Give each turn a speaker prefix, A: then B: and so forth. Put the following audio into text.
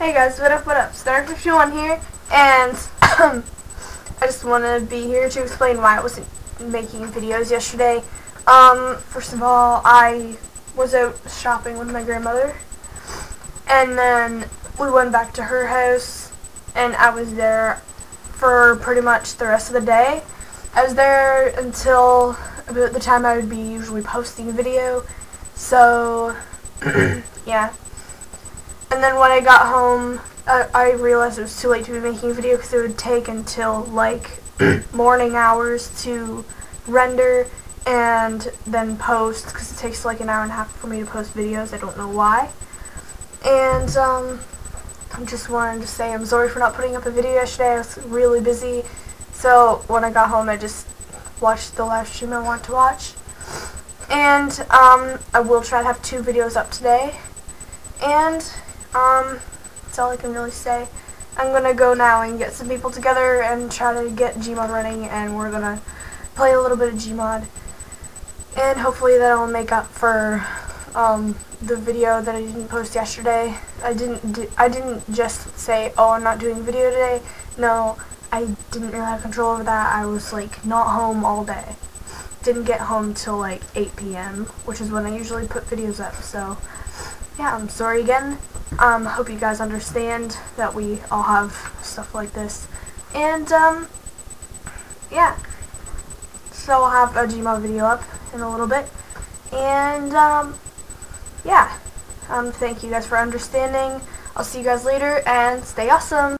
A: Hey guys, what up, what up? Snark51 here, and I just want to be here to explain why I wasn't making videos yesterday. Um, first of all, I was out shopping with my grandmother, and then we went back to her house, and I was there for pretty much the rest of the day. I was there until about the time I would be usually posting a video, so, yeah. And then when I got home, uh, I realized it was too late to be making a video because it would take until like morning hours to render and then post because it takes like an hour and a half for me to post videos. I don't know why. And um, I just wanted to say I'm sorry for not putting up a video yesterday. I was really busy. So when I got home, I just watched the live stream I want to watch. And um, I will try to have two videos up today. And um, that's all I can really say. I'm gonna go now and get some people together and try to get Gmod running, and we're gonna play a little bit of Gmod. And hopefully that'll make up for um, the video that I didn't post yesterday. I didn't. I didn't just say, "Oh, I'm not doing video today." No, I didn't really have control over that. I was like not home all day. Didn't get home till like 8 p.m., which is when I usually put videos up. So yeah, I'm sorry again. Um, hope you guys understand that we all have stuff like this. And, um, yeah. So I'll have a Gmod video up in a little bit. And, um, yeah. Um, thank you guys for understanding. I'll see you guys later, and stay awesome!